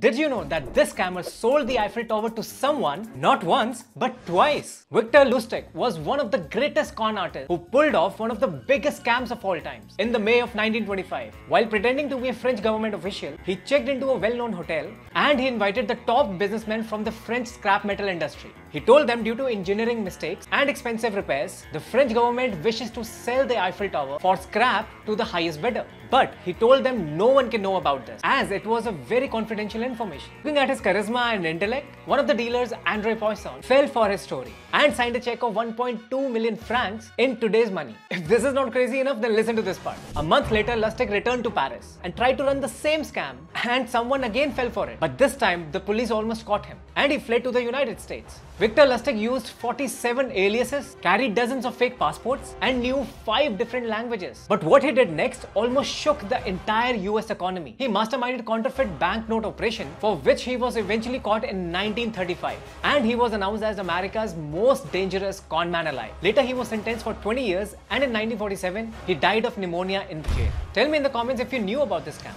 Did you know that this scammer sold the Eiffel Tower to someone not once but twice? Victor Lustig was one of the greatest con artists who pulled off one of the biggest scams of all times. In the May of 1925, while pretending to be a French government official, he checked into a well-known hotel and he invited the top businessmen from the French scrap metal industry. He told them due to engineering mistakes and expensive repairs, the French government wishes to sell the Eiffel Tower for scrap to the highest bidder. But he told them no one can know about this as it was a very confidential information. Looking at his charisma and intellect, one of the dealers, Andre Poisson, fell for his story and signed a check of 1.2 million francs in today's money. If this is not crazy enough, then listen to this part. A month later, Lustig returned to Paris and tried to run the same scam and someone again fell for it. But this time, the police almost caught him and he fled to the United States. Victor Lustig used 47 aliases, carried dozens of fake passports, and knew 5 different languages. But what he did next almost shook the entire US economy. He masterminded counterfeit banknote operation for which he was eventually caught in 1935 and he was announced as America's most dangerous con man alive. Later he was sentenced for 20 years and in 1947 he died of pneumonia in jail. Tell me in the comments if you knew about this scam.